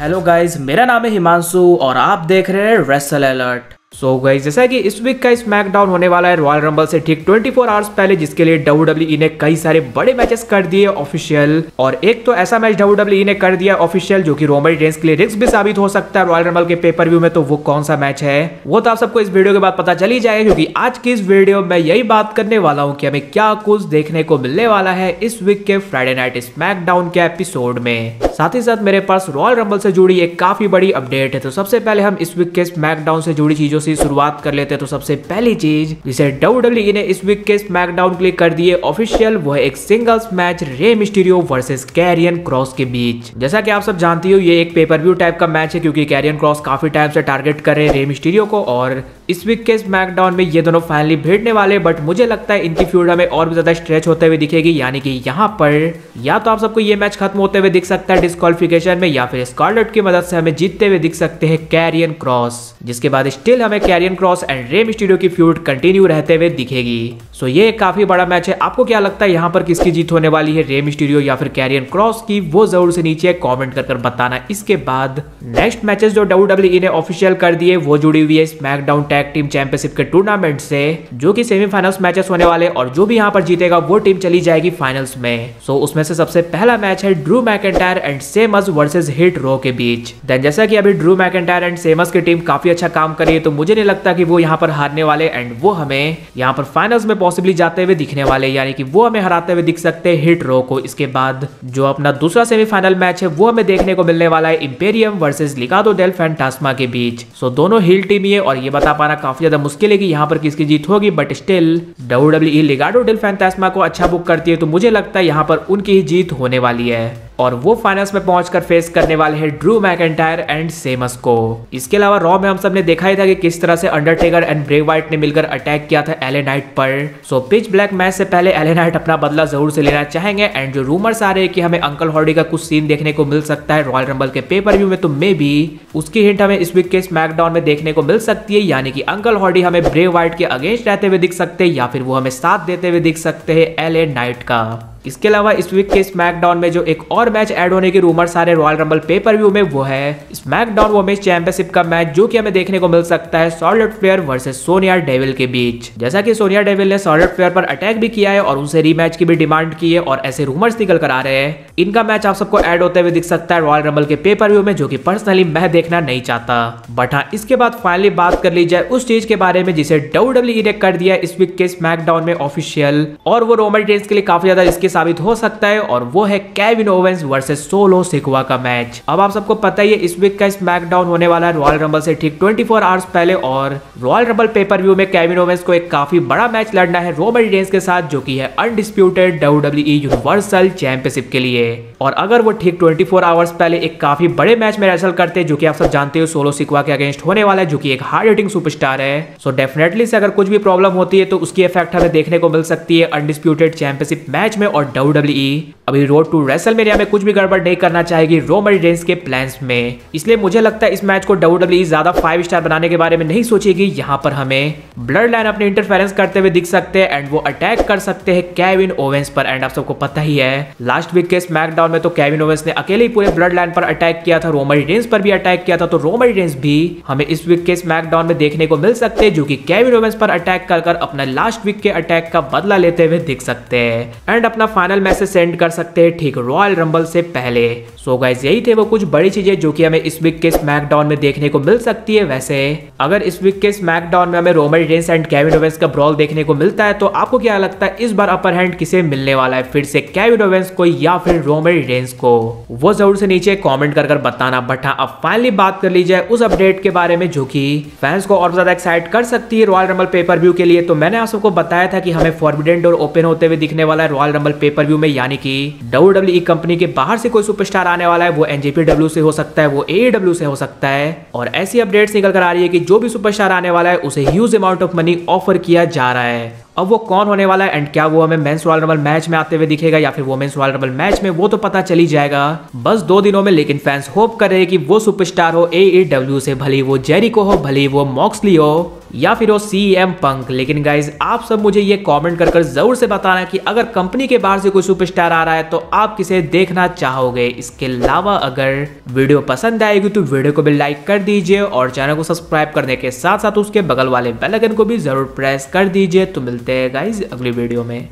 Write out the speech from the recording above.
Hello guys मेरा नाम है हिमांशु और आप देख रहे हैं wrestle alert so so guys जैसा कि इस वीक का स्मैकडाउन होने वाला है रॉयल रंबल से ठीक 24 फोर आवर्स पहले, जिसके लिए डब्ल्यू ने कई सारे बड़े मैचेस कर दिए ऑफिशियल और एक तो ऐसा मैच डब्ल्यू ने कर दिया ऑफिशियल जो कि रोमन रेंस के लिए रिस्क भी साबित हो सकता है रॉयल रंबल के पेपर व्यू में तो वो कौन सा मैच है? वो तो आप सबको इस वीडियो के बाद पता चली जाएगा, क्योंकि आज की इस वीडियो में यही बात करने वाला हूँ की हमें क्या कुछ देखने को मिलने वाला है इस वीक के फ्राइडे नाइट स्मैकडाउन के एपिसोड में। साथ ही साथ मेरे पास रॉयल रंबल से जुड़ी एक काफ़ी बड़ी अपडेट है। तो सबसे पहले हम इस वीक के स्मैकडाउन से जुड़ी चीज़ों से शुरुआत कर लेते हैं। तो सबसे पहली चीज़, जिसे डब्ल्यू ने इस वीक के स्मैकडाउन के लिए कर दिए ऑफिशियल वो है एक singles match Rey Mysterio versus Carrion Kross के बीच। जैसा कि आप सब जानती हो, ये एक पेपर व्यू टाइप का मैच है, क्योंकि कैरियन क्रॉस काफ़ी टाइम से टारगेट कर रहे रे मिस्टीरियो को और इस वीक के स्मैकडाउन में ये दोनों फाइनली भिड़ने वाले बट मुझे लगता है इनकी फ्यूड हमें और भी ज़्यादा स्ट्रेच होते हुए दिखेगी यानी कि यहाँ पर या तो आप सबको ये मैच खत्म होते हुए दिख सकता है डिस्कालिफिकेशन में या फिर स्कॉलट की मदद से हमें जीतते हुए दिख सकते हैं कैरियन क्रॉस जिसके बाद स्टिल हमें Carrion Kross and Rey Mysterio की फ्यूड कंटिन्यू रहते हुए दिखेगी। सो ये काफ़ी बड़ा मैच है। आपको क्या लगता है यहाँ पर किसकी जीत होने वाली है रे मिस्टीरियो या फिर कैरियन क्रॉस की? वो ज़रूर से नीचे कॉमेंट कर, बताना। इसके बाद नेक्स्ट मैचेस जो डब्ल्यू ने ऑफिशियल कर दिए वो जुड़ी हुई है स्मैकडाउन टैग टीम चैंपियनशिप के टूर्नामेंट से जो कि सेमीफाइनल्स मैचेस होने वाले और जो भी यहाँ पर जीतेगा वो टीम चली जाएगी फाइनल्स में। सो so, उसमें से सबसे पहला मैच है Drew McIntyre and Sheamus versus Hit Row के बीच। देन जैसा कि अभी ड्रू मैकेंटायर एंड सेमस की टीम काफ़ी अच्छा काम करी है तो मुझे नहीं लगता कि वो यहाँ पर हारने वाले एंड वो हमें यहाँ पर फाइनल्स में पॉसिबली जाते हुए दिखने वाले यानी कि वो हमें हराते हुए दिख सकते हैं हिट रो को। इसके बाद जो अपना दूसरा सेमीफाइनल मैच है वो हमें देखने को मिलने वाला है इंपेरियम वर्सेज लिकादो डेल फैंटास्मा के बीच। सो दोनों हिल टीम ही है और ये बता पाना काफ़ी ज़्यादा मुश्किल है कि यहाँ पर किसकी जीत होगी but still W Legado del Fantasma को अच्छा बुक करती है तो मुझे लगता है यहाँ पर उनकी ही जीत होने वाली है। और वो फाइनल्स में पहुंचकर फेस करने वाले हैं ड्रू मैकेंटायर एंड सेमस को। इसके अलावा रॉ में हम सबने देखा ही था कि किस तरह से अंडरटेकर एंड ब्रे वाइट ने मिलकर अटैक किया था एले नाइट पर। सो पिच ब्लैक मैच से पहले एले नाइट अपना बदला ज़रूर से लेना चाहेंगे एंड जो रूमर्स आ रहे हैं कि हमें अंकल हॉर्डी का कुछ सीन देखने को मिल सकता है रॉयल रंबल के पेपर व्यू में तो मे भी उसकी हिंट हमें इस वीक के स्मैकडाउन में देखने को मिल सकती है, यानी कि अंकल हॉर्डी हमें ब्रे वाइट के अगेंस्ट रहते हुए दिख सकते हैं या फिर वो हमें साथ देते हुए दिख सकते हैं एल नाइट का। इसके अलावा इस वीक के स्मैकडाउन में जो एक और मैच ऐड होने की रूमर सारे रॉयल रंबल पेपर व्यू में, वो है स्मैकडाउन वोमेंस चैंपियनशिप का मैच जो कि हमें देखने को मिल सकता है solid player versus Sonya Deville के बीच। जैसा कि सोनिया डेविल ने सॉलिड प्लेयर पर अटैक भी किया है और उनसे रीमैच की भी डिमांड की है और ऐसे रूमर्स निकल कर आ रहे हैं। इनका मैच आप सबको ऐड होते हुए दिख सकता है रॉयल रंबल के पेपर व्यू में, जो की पर्सनली मैं देखना नहीं चाहता। बट हाँ इसके बाद फाइनली बात कर ली जाए उस चीज़ के बारे में जिसे डब्ल्यू ने कर दिया इस वीक के स्मैकडाउन में ऑफिशियल और वो रोमन रेंस के लिए काफ़ी ज़्यादा इसके साबित हो सकता है और वो है Kevin Owens versus Solo Sikoa का मैच अब आप सबको पता ही है, इस वीक का स्मैकडाउन होने वाला है रॉयल रंबल से ठीक 24 फोर आवर्स पहले और Royal Rumble pay per view में केविन ओवेंस को एक काफ़ी बड़ा मैच लड़ना है रोमन रेंस के साथ, जो कि है अनडिस्प्यूटेड डब्ल्यू यूनिवर्सल चैंपियनशिप के लिए। और अगर वो ठीक 24 फोर आवर्स पहले एक काफ़ी बड़े मैच में रेसल करते, जो कि आप सब जानते हो सोलो सिकवा के अगेंस्ट होने वाला है, जो कि एक हार्ड हिटिंग सुपरस्टार है। सो डेफिनेटली अगर कुछ भी प्रॉब्लम होती है तो उसकी इफ़ेक्ट हमें देखने को मिल सकती है अनडिस्प्यूटेड चैंपियनशिप मैच में डब्ल्यू अभी रोड टू रेसल मेरिया में कुछ भी गड़बड़ नहीं करना चाहेगी रोमन रेंस के प्लान्स में। इसलिए मुझे लगता है इस मैच को डब्ल्यू ज़्यादा फाइव स्टार बनाने के बारे में नहीं सोचेगी। यहाँ पर हमें ब्लड लाइन अपने इंटरफेरेंस करते हुए दिख सकते हैं एंड वो अटैक कर सकते हैं कैविन ओवेंस पर एंड आप सबको पता ही है। लास्ट वीक के स्मैकडाउन में तो कैविन ओवेंस ने अकेले ही पूरे ब्लड लाइन पर अटैक किया था रोमन रेंस पर भी अटैक किया था तो रोमन रेंस भी हमें इस वीक के स्मैकडाउन में देखने को मिल सकते हैं, जो कि कैविन ओवेंस पर अटैक कर अपना लास्ट वीक के अटैक का बदला लेते हुए दिख सकते हैं। एंड अपना फाइनल मैसेज सेंड कर सकते हैं। ठीक रॉयल रंबल से पहले। सो so गाइस यही थे वो कुछ बड़ी चीज़ें जो कि हमें इस वीक के स्मैकडाउन में देखने को मिल सकती है। वैसे, अगर इस वीक के स्मैकडाउन में हमें Roman Reigns and Kevin Owens का ब्रॉल देखने को मिलता है तो आपको क्या लगता है इस बार अपर हैंड किसे मिलने वाला है? फिर से केविन ओवेंस को या फिर रोमन रेंस को? वो ज़रूर से नीचे कॉमेंट कर कर बताना। बट हाँ अब फाइनली बात कर ली जाए उस अपडेट के बारे में जो कि फैंस को और ज़्यादा एक्साइट कर सकती है रॉयल रंबल पेपर व्यू के लिए। तो मैंने आप सबको बताया था कि हमें फॉरबिडेंट और ओपन होते हुए दिखने वाला है रॉयल रंबल पेपर व्यू में, यानी कि डब्ल्यू कंपनी के बाहर से कोई सुपरस्टार आने वाला है, वो एनजेपीडब्ल्यू से हो सकता है, वो एडब्ल्यू से हो सकता है। और ऐसी अपडेट्स निकल कर आ रही है कि जो भी सुपरस्टार आने वाला है, उसे huge amount of money offer किया जा रहा है। अब वो कौन होने वाला है एंड क्या वो हमें मेंस रॉयल रबल मैच में आते हुए दिखेगा, या फिर वोमेंस रॉयल रबल मैच में, वो तो पता चली जाएगा। बस दो दिनों में, लेकिन फैंस होप कर रहे हैं कि वो सुपरस्टार हो ए से, भले वो जेरिको हो, भले वो मॉक्सली हो। या फिर हो सी एम पंक लेकिन गाइज़ आप सब मुझे ये कॉमेंट कर कर ज़रूर से बताना कि अगर कंपनी के बाहर से कोई सुपरस्टार आ रहा है तो आप किसे देखना चाहोगे? इसके अलावा अगर वीडियो पसंद आएगी तो वीडियो को भी लाइक कर दीजिए और चैनल को सब्सक्राइब करने के साथ साथ उसके बगल वाले बेलकन को भी ज़रूर प्रेस कर दीजिए। तो मिलते हैं गाइज़ अगली वीडियो में।